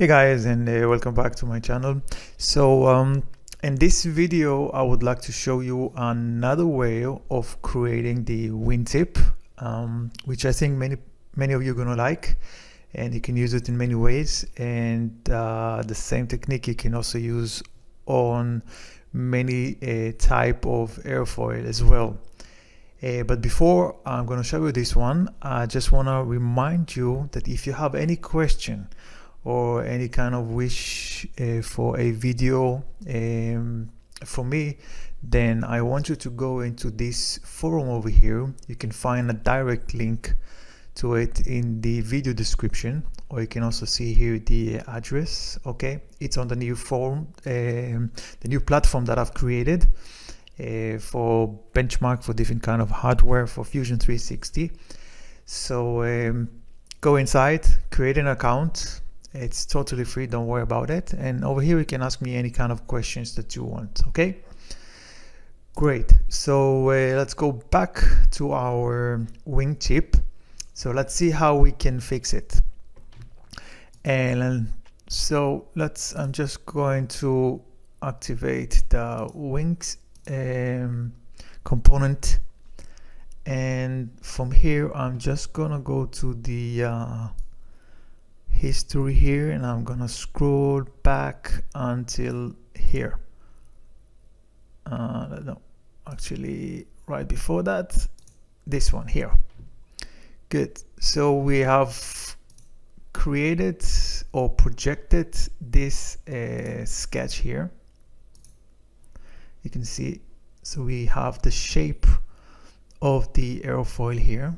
Hey guys and uh, welcome back to my channel. So um, in this video I would like to show you another way of creating the wingtip um, which I think many many of you are gonna like and you can use it in many ways and uh, the same technique you can also use on many uh, type of airfoil as well. Uh, but before I'm going to show you this one, I just want to remind you that if you have any question or any kind of wish uh, for a video um, for me then I want you to go into this forum over here. You can find a direct link to it in the video description or you can also see here the address okay? It's on the new forum um, the new platform that I've created uh, for benchmark for different kind of hardware for Fusion 360 so um, go inside create an account it's totally free don't worry about it. And over here you can ask me any kind of questions that you want okay? Great. So uh, let's go back to our wingtip so let's see how we can fix it. And so let's i'm just going to activate the wings um, component. And from here i'm just gonna go to the uh, history here and I'm gonna scroll back until here. Uh, no actually right before that this one here. Good. So we have created or projected this uh, sketch here. You can see so we have the shape of the airfoil here.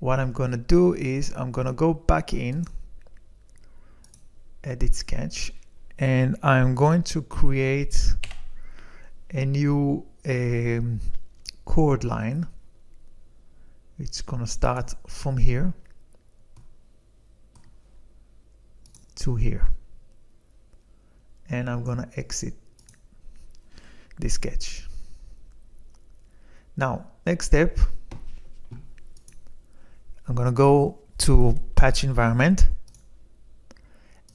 What I'm gonna do is I'm gonna go back in edit sketch and I'm going to create a new um, chord line. It's gonna start from here to here. And I'm gonna exit the sketch. Now next step I'm gonna go to patch environment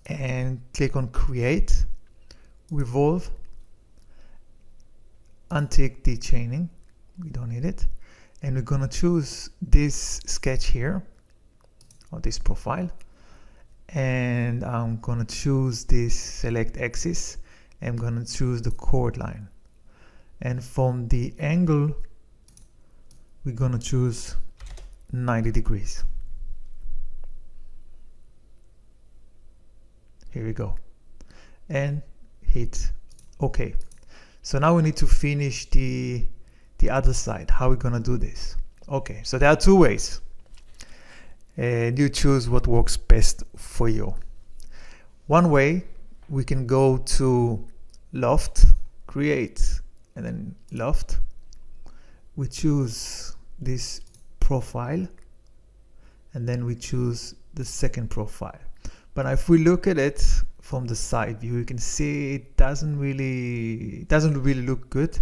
and click on create revolve untick the chaining. We don't need it. And we're gonna choose this sketch here or this profile. And I'm gonna choose this select axis I'm gonna choose the chord line. And from the angle we're gonna choose 90 degrees here we go. And hit ok. So now we need to finish the the other side. How are we gonna do this? Okay so there are two ways. And you choose what works best for you. One way we can go to loft create and then loft. We choose this profile and then we choose the second profile but if we look at it from the side view you can see it doesn't really it doesn't really look good.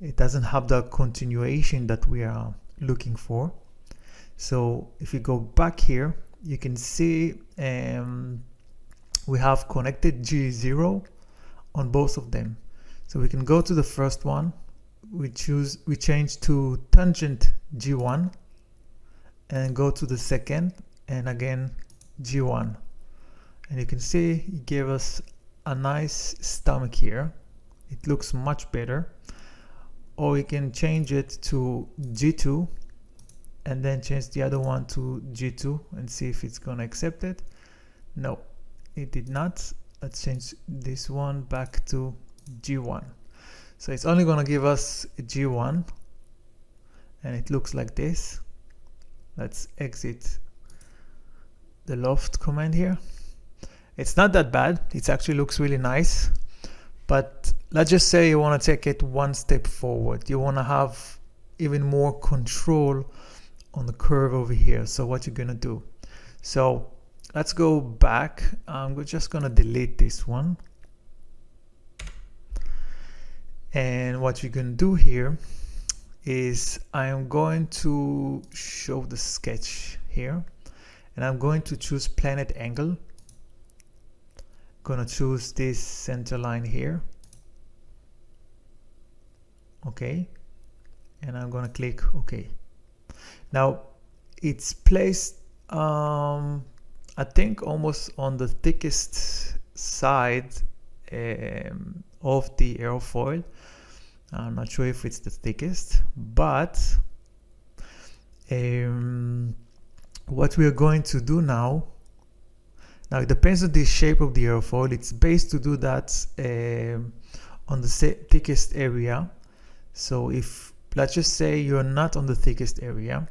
It doesn't have the continuation that we are looking for. So if you go back here you can see um, we have connected G0 on both of them. So we can go to the first one. We choose we change to tangent G1 and go to the second. And again G1 and you can see it gave us a nice stomach here. It looks much better. Or we can change it to G2 and then change the other one to G2 and see if it's gonna accept it. No it did not. Let's change this one back to G1 so it's only gonna give us G1 and it looks like this. Let's exit the loft command here. It's not that bad. It actually looks really nice. But let's just say you want to take it one step forward. You want to have even more control on the curve over here. So what you're gonna do? So let's go back. I'm just gonna delete this one. And what you're gonna do here is I'm going to show the sketch here and I'm going to choose plane at angle. Gonna choose this center line here. Okay. And I'm gonna click OK. Now it's placed um, I think almost on the thickest side um, of the airfoil. I'm not sure if it's the thickest but um, what we are going to do now now it depends on the shape of the airfoil it's best to do that um, on the thickest area. So if let's just say you're not on the thickest area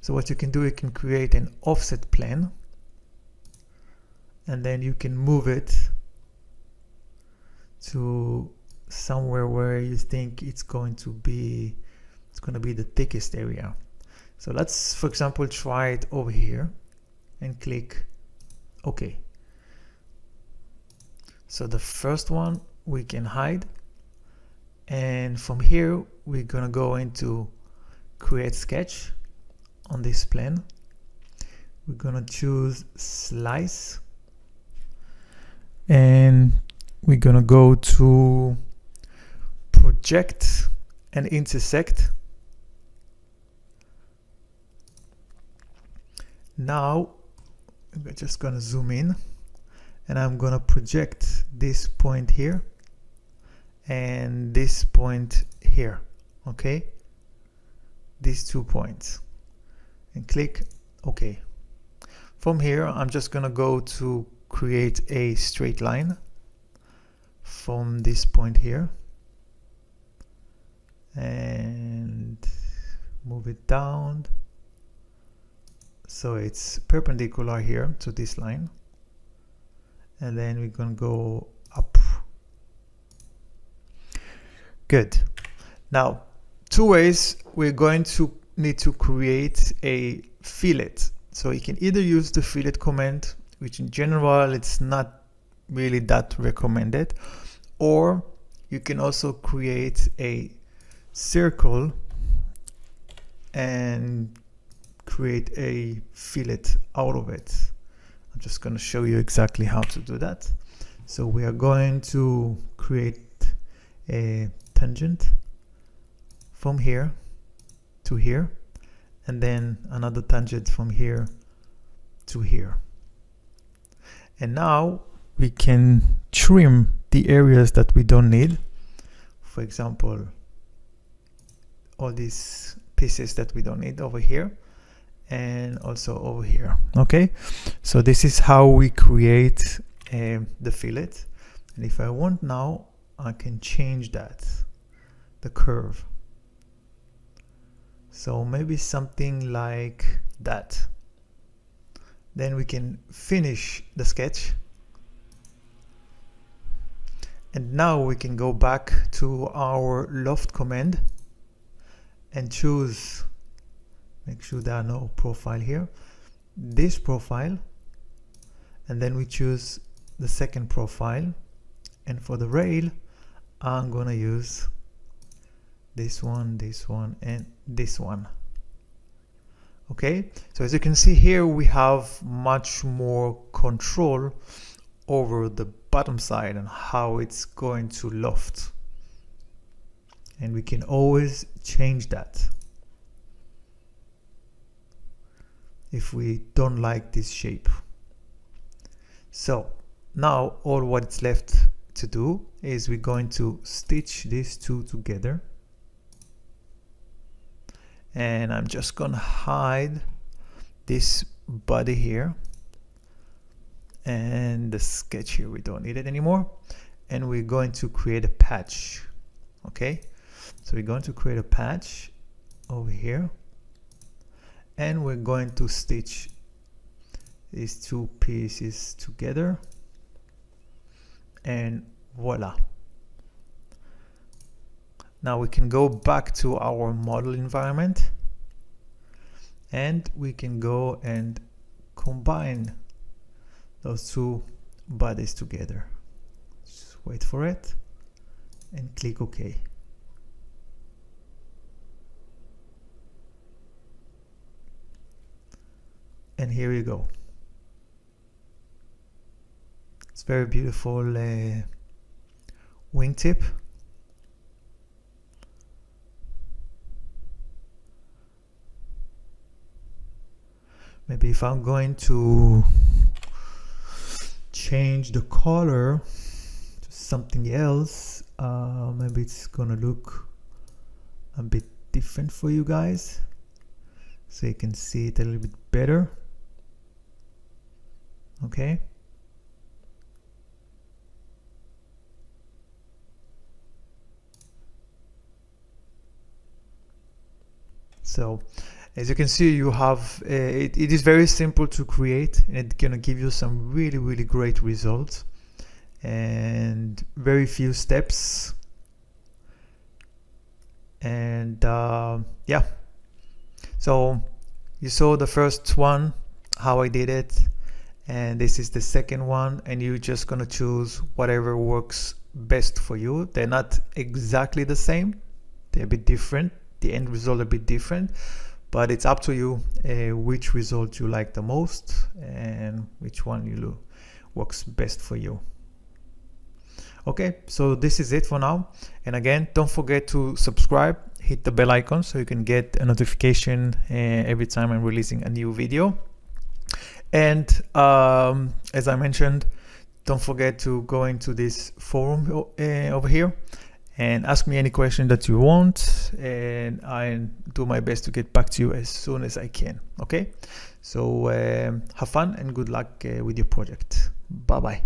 so what you can do you can create an offset plane and then you can move it to somewhere where you think it's going to be it's going to be the thickest area so let's for example try it over here and click OK. So the first one we can hide. And from here we're gonna go into create sketch on this plane we're gonna choose slice. And we're gonna go to project and intersect now I'm just gonna zoom in and I'm gonna project this point here and this point here okay? These two points. And click OK. From here I'm just gonna go to create a straight line from this point here. And move it down so it's perpendicular here to this line. And then we're gonna go up. Good. Now two ways we're going to need to create a fillet. So you can either use the fillet command which in general it's not really that recommended or you can also create a circle and create a fillet out of it I'm just going to show you exactly how to do that. So we are going to create a tangent from here to here and then another tangent from here to here. And now we can trim the areas that we don't need. For example, all these pieces that we don't need over here and also over here okay? So this is how we create uh, the fillet. And if I want now I can change that the curve. So maybe something like that. Then we can finish the sketch. And now we can go back to our loft command and choose make sure there are no profile here. This profile and then we choose the second profile. And for the rail I'm gonna use this one this one and this one. Okay? So as you can see here we have much more control over the bottom side and how it's going to loft. And we can always change that if we don't like this shape. So now all what's left to do is we're going to stitch these two together. And I'm just gonna hide this body here. And the sketch here we don't need it anymore. And we're going to create a patch okay? So we're going to create a patch over here and we're going to stitch these two pieces together. And voila. Now we can go back to our model environment. And we can go and combine those two bodies together. Just wait for it and click OK and here you go. It's very beautiful uh, wingtip. Maybe if I'm going to change the color to something else uh, maybe it's gonna look a bit different for you guys. So you can see it a little bit better okay? So as you can see you have uh, it, it is very simple to create and it's gonna give you some really really great results and very few steps. And uh, yeah. So you saw the first one how I did it and this is the second one and you're just gonna choose whatever works best for you. They're not exactly the same. They're a bit different. The end result a bit different but it's up to you uh, which result you like the most and which one you works best for you. Okay so this is it for now. And again don't forget to subscribe hit the bell icon so you can get a notification uh, every time i'm releasing a new video and um, as i mentioned don't forget to go into this forum uh, over here and ask me any question that you want and I do my best to get back to you as soon as I can okay? So um, have fun and good luck uh, with your project. Bye bye